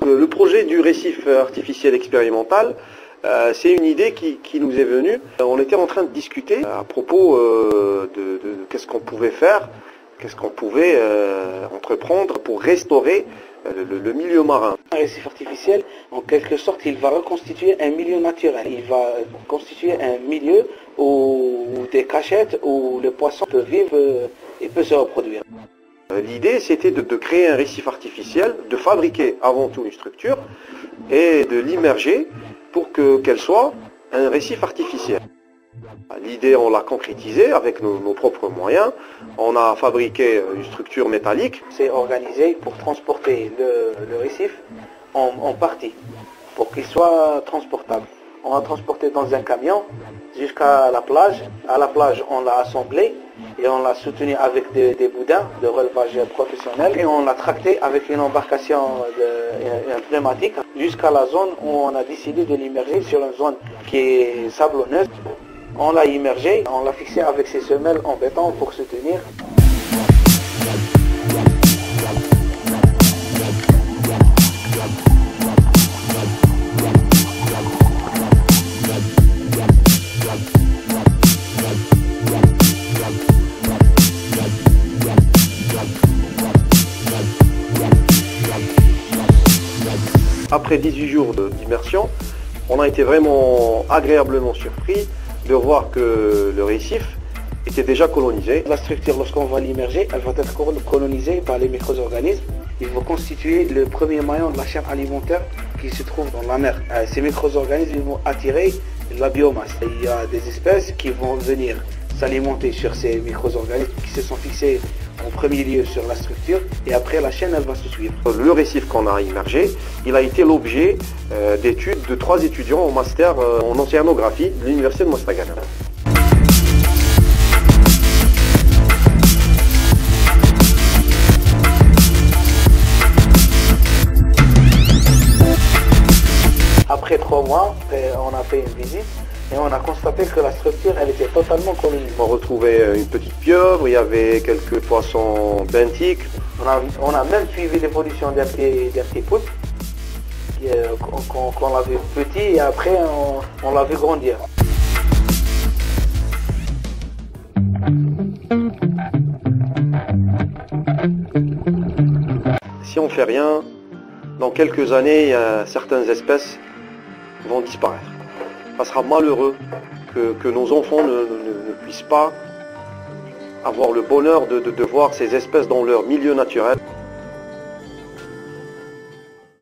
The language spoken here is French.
Le projet du récif artificiel expérimental, euh, c'est une idée qui, nous est venue. On était en train de discuter à propos euh, de, qu'est-ce qu'on pouvait faire, qu'est-ce qu'on pouvait euh, entreprendre pour restaurer le, le, milieu marin. Un récif artificiel, en quelque sorte, il va reconstituer un milieu naturel. Il va constituer un milieu où, des cachettes où le poisson peut vivre et peut se reproduire. L'idée, c'était de, créer un récif artificiel, de fabriquer avant tout une structure et de l'immerger pour qu'elle soit un récif artificiel. L'idée, on l'a concrétisée avec nos, propres moyens. On a fabriqué une structure métallique. C'est organisé pour transporter le, récif en, en partie, pour qu'il soit transportable. On l'a transporté dans un camion jusqu'à la plage. À la plage, on l'a assemblé et on l'a soutenu avec des, boudins de relevage professionnel et on l'a tracté avec une embarcation de, pneumatique jusqu'à la zone où on a décidé de l'immerger sur une zone qui est sablonneuse. On l'a immergé, on l'a fixé avec ses semelles en béton pour se Après 18 jours d'immersion, on a été vraiment agréablement surpris de voir que le récif était déjà colonisé. La structure, lorsqu'on va l'immerger, elle va être colonisée par les micro-organismes. Ils vont constituer le premier maillon de la chaîne alimentaire qui se trouve dans la mer. Euh, ces micro-organismes vont attirer la biomasse. Il y a des espèces qui vont venir s'alimenter sur ces micro-organismes qui se sont fixés en premier lieu sur la structure et après la chaîne elle va se suivre. Le récif qu'on a immergé, il a été l'objet euh, d'études de trois étudiants au master euh, en océanographie de l'université de Mostaganem. Après trois mois, euh, on a fait une visite et on a constaté que la structure, elle était totalement colonisée. On retrouvait euh, une petite pieuvre, il y avait quelques poissons benthiques. On a, même suivi l'évolution d'un petit, petit poutre euh, qu'on l'a vu petit et après on, l'a vu grandir. Si on fait rien, dans quelques années, certaines espèces vont disparaître ça sera malheureux que, nos enfants ne, puissent pas avoir le bonheur de, de voir ces espèces dans leur milieu naturel.